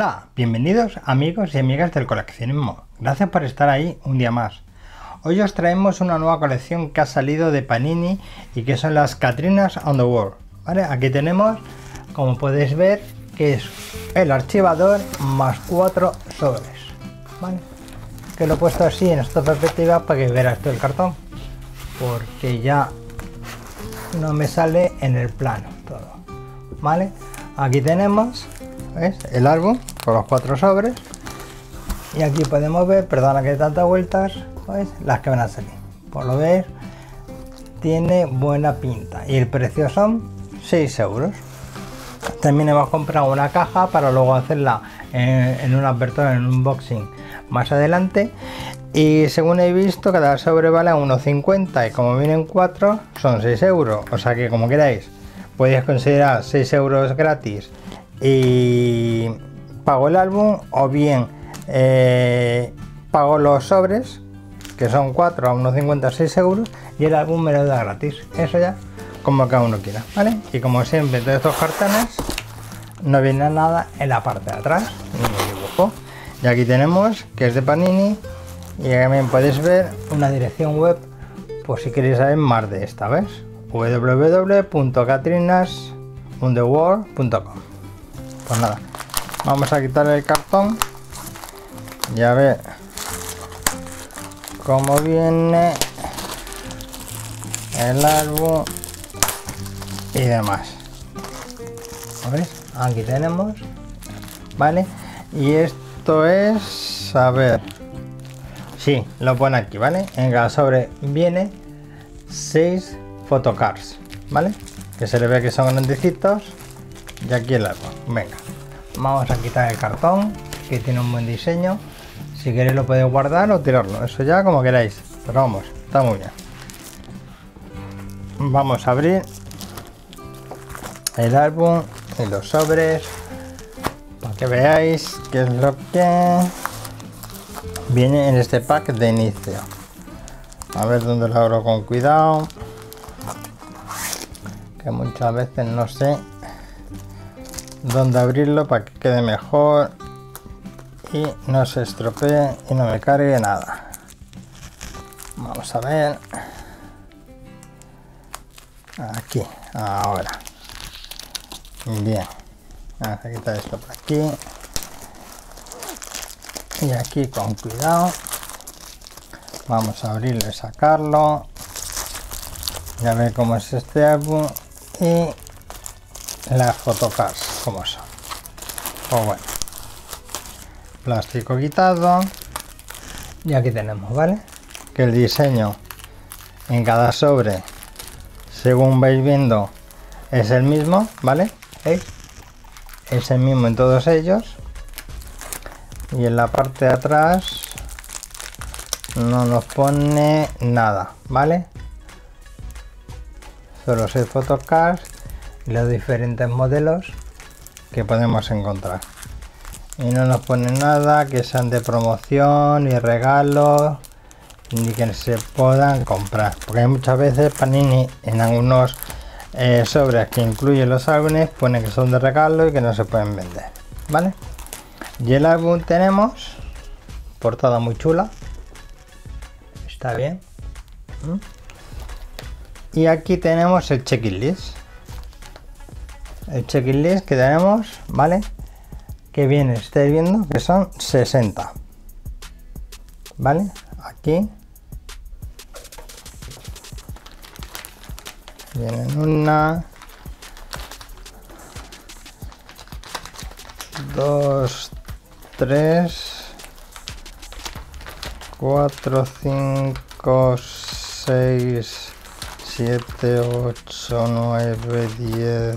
Hola, bienvenidos amigos y amigas del coleccionismo. Gracias por estar ahí un día más. Hoy os traemos una nueva colección que ha salido de Panini y que son las Catrinas on the World. ¿Vale? Aquí tenemos, como podéis ver, que es el archivador más cuatro sobres. ¿Vale? Que lo he puesto así en esta perspectiva para que veas todo el cartón. Porque ya no me sale en el plano todo. ¿Vale? Aquí tenemos el álbum con los cuatro sobres y aquí podemos ver, perdona que tantas vueltas, las que van a salir. Por lo ver, tiene buena pinta y el precio son 6 euros. También hemos comprado una caja para luego hacerla en, una apertura, en un unboxing más adelante. Y según he visto, cada sobre vale 1,50 y como vienen 4 son 6 euros. O sea que como queráis, podéis considerar 6 euros gratis y pago el álbum o bien eh, pago los sobres que son 4 a unos 56 euros y el álbum me lo da gratis. Eso ya como cada uno quiera vale y como siempre de estos cartones no viene nada en la parte de atrás dibujo. Y aquí tenemos que es de Panini y también podéis ver una dirección web por si queréis saber más de esta vez www.catrinasundtheworld.com pues nada. Vamos a quitar el cartón. Y a ver cómo viene el álbum y demás. Aquí tenemos vale y esto es a ver sí lo pone aquí vale en cada sobre viene 6 photocards vale que se le ve que son grandecitos. Y aquí el árbol venga vamos a quitar el cartón que tiene un buen diseño. Si queréis lo podéis guardar o tirarlo. Eso ya como queráis. Pero vamos está muy bien. Vamos a abrir el álbum y los sobres para que veáis qué es lo que viene en este pack de inicio. A ver dónde lo abro con cuidado que muchas veces no sé dónde abrirlo para que quede mejor y no se estropee y no me cargue nada. Vamos a ver. Aquí ahora. Bien. Vamos a quitar esto por aquí. Y aquí con cuidado. Vamos a abrirlo y sacarlo. Ya ver cómo es este álbum y las fotocards como son. Pues bueno. Plástico quitado. Y aquí tenemos vale que el diseño en cada sobre según vais viendo es el mismo vale es el mismo en todos ellos. Y en la parte de atrás no nos pone nada vale solo seis fotocards y los diferentes modelos que podemos encontrar. Y no nos pone nada que sean de promoción ni regalos ni que se puedan comprar. Porque muchas veces Panini en algunos eh, sobres que incluyen los álbumes pone que son de regalo y que no se pueden vender vale y el álbum tenemos portada muy chula. Está bien. Y aquí tenemos el checklist el checklist que tenemos, ¿vale? Que viene, estáis viendo que son 60. ¿Vale? Aquí. Vienen una. Dos, tres, cuatro, cinco, seis, siete, ocho, nueve, diez,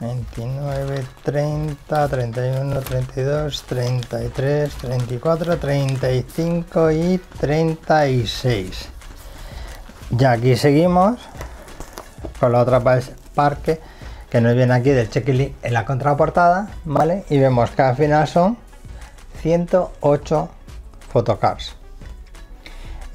29, 30, 31, 32, 33, 34, 35 y 36. Ya aquí seguimos con la otra parte que nos viene aquí del checklist en la contraportada, ¿vale? Y vemos que al final son 108 photocards.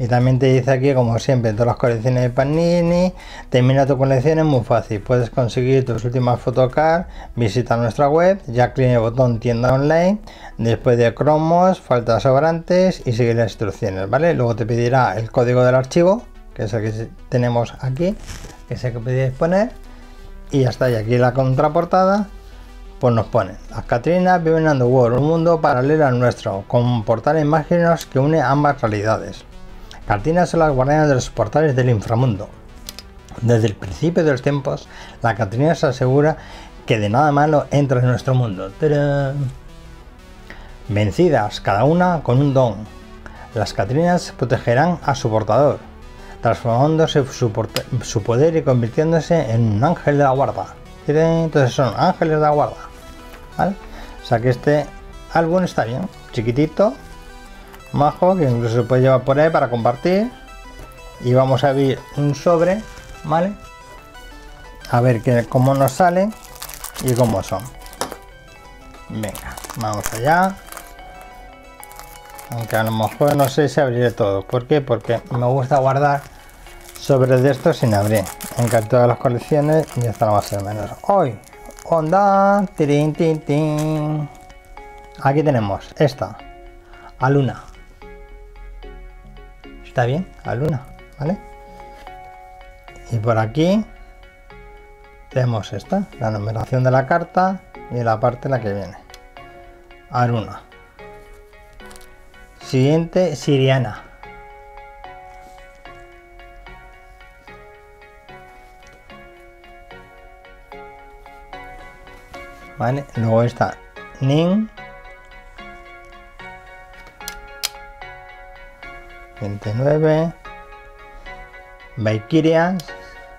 Y también te dice aquí, como siempre, en todas las colecciones de Panini, termina tu colección es muy fácil. Puedes conseguir tus últimas photocards, visita nuestra web, ya clic el botón tienda online, después de cromos, faltas sobrantes y seguir las instrucciones, ¿vale? Luego te pedirá el código del archivo, que es el que tenemos aquí, que es el que podéis poner, y ya está. Y aquí la contraportada, pues nos pone, las Catrinas viven en the world, un mundo paralelo al nuestro, con portales mágicos que une ambas realidades. Catrinas son las guardianas de los portales del inframundo. Desde el principio de los tiempos, la Catrina se asegura que de nada malo entra en nuestro mundo. Vencidas, cada una con un don. Las Catrinas protegerán a su portador, transformándose su, poder y convirtiéndose en un ángel de la guarda. Entonces son ángeles de la guarda. O sea que este álbum está bien, chiquitito, majo, que incluso se puede llevar por ahí para compartir. Y vamos a abrir un sobre, ¿vale? A ver que, cómo nos sale y cómo son. Venga, vamos allá. Aunque a lo mejor no sé si abriré todo. ¿Por qué? Porque me gusta guardar sobres de estos sin abrir. En casi todas las colecciones y está más o menos. Hoy, onda, tin, tin. Aquí tenemos esta, a luna. Está bien, a luna, ¿vale? Y por aquí tenemos esta, la numeración de la carta y la parte la que viene. A luna. Siguiente, Siriana. ¿Vale? Luego está Nin 29 Valkyrias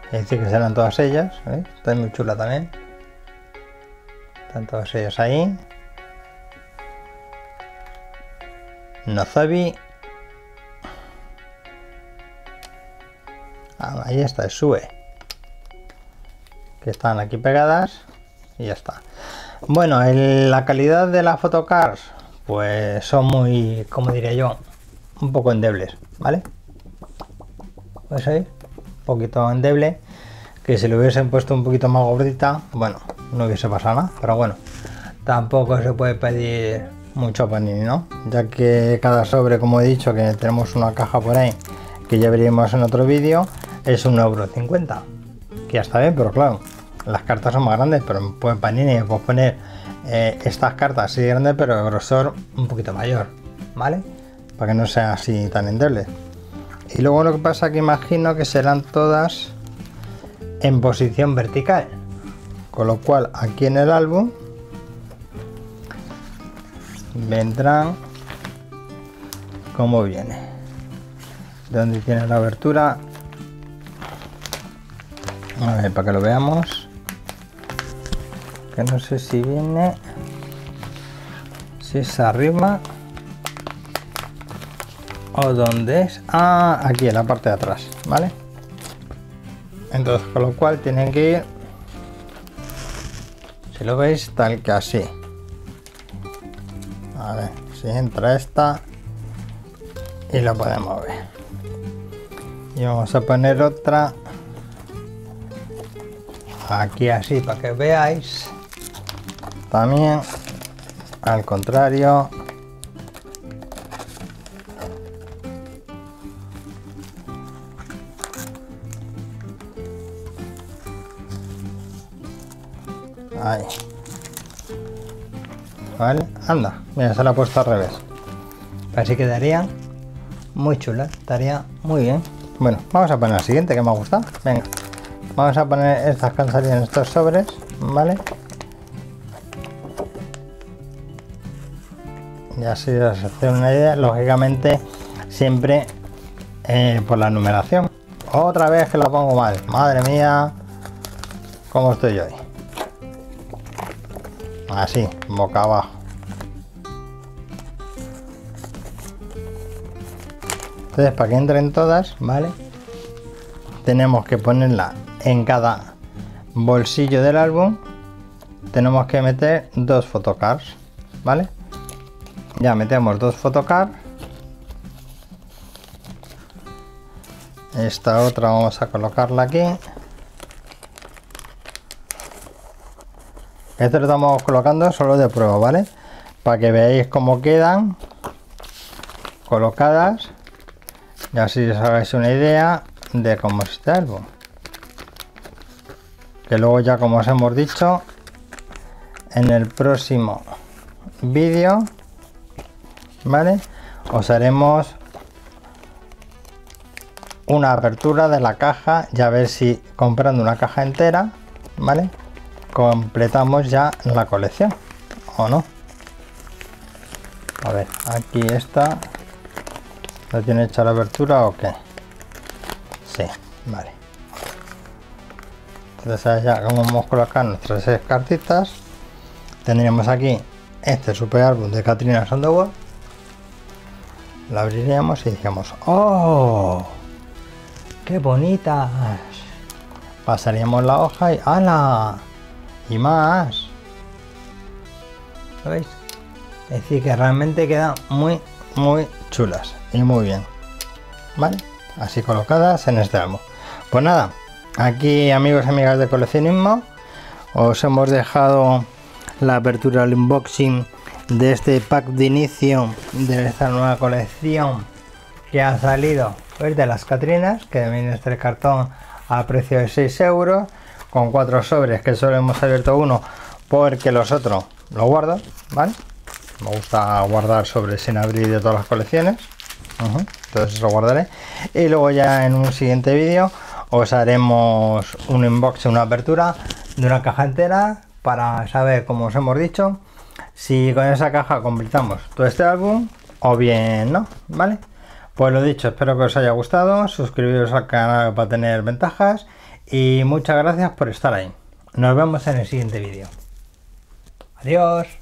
es decir que serán todas ellas ¿eh? está muy chula también. Están todas ellas ahí. Nozabi ah, ahí está, sube que están aquí pegadas y ya está. Bueno la calidad de las photocars pues son muy como diría yo un poco endebles, ¿vale? ¿Puedes oír? Un poquito endeble. Que si lo hubiesen puesto un poquito más gordita, bueno, no hubiese pasado nada. Pero bueno, tampoco se puede pedir mucho panini, ¿no? Ya que cada sobre, como he dicho, que tenemos una caja por ahí, que ya veríamos en otro vídeo, es un euro 50. Que ya está bien, pero claro, las cartas son más grandes, pero pueden panini puedes poner eh, estas cartas así grandes, pero de grosor un poquito mayor, ¿vale? Para que no sea así tan endeble. Y luego lo que pasa que imagino que serán todas en posición vertical. Con lo cual aquí en el álbum vendrán como viene. Donde tiene la abertura. A ver, para que lo veamos. Que no sé si viene. Si es arriba o dónde es ah, aquí en la parte de atrás vale entonces con lo cual tienen que ir si lo veis tal que así. A ver si entra esta y lo podemos ver. Y vamos a poner otra aquí así para que veáis. También al contrario Vale, anda, mira, se la he puesto al revés. Así quedaría muy chula, estaría muy bien. Bueno, vamos a poner la siguiente que me ha gustado. Venga, vamos a poner estas que en estos sobres, ¿vale? Y así os una idea, lógicamente, siempre eh, por la numeración. Otra vez que la pongo mal, madre mía, ¿cómo estoy hoy? Así, boca abajo. Entonces, para que entren todas, ¿vale? Tenemos que ponerla en cada bolsillo del álbum. Tenemos que meter dos photocards, ¿vale? Ya metemos dos photocards. Esta otra vamos a colocarla aquí. Esto lo estamos colocando solo de prueba, ¿vale? Para que veáis cómo quedan colocadas y así os hagáis una idea de cómo está el. Que luego ya como os hemos dicho, en el próximo vídeo, ¿vale? Os haremos una apertura de la caja y a ver si comprando una caja entera, ¿vale? Completamos ya la colección o no a ver aquí está ¿la tiene hecha la abertura o qué? sí, vale entonces ya como hemos colocado nuestras seis cartitas tendríamos aquí este super álbum de Katrina Sandoval lo abriríamos y diríamos ¡Oh! ¡Qué bonitas! Pasaríamos la hoja y ¡Hala! Y más veis? Es decir que realmente quedan muy muy chulas y muy bien ¿vale? así colocadas en este álbum pues nada aquí amigos y amigas de coleccionismo os hemos dejado la apertura del unboxing de este pack de inicio de esta nueva colección que ha salido pues, de las Catrinas que viene este cartón a precio de 6 euros con cuatro sobres que solo hemos abierto uno porque los otros los guardo, ¿vale? Me gusta guardar sobres sin abrir de todas las colecciones. Entonces lo guardaré. Y luego ya en un siguiente vídeo os haremos un unboxing, una apertura de una caja entera para saber, como os hemos dicho, si con esa caja completamos todo este álbum o bien no, ¿vale? Pues lo dicho, espero que os haya gustado, suscribiros al canal para tener ventajas y muchas gracias por estar ahí. Nos vemos en el siguiente vídeo. Adiós.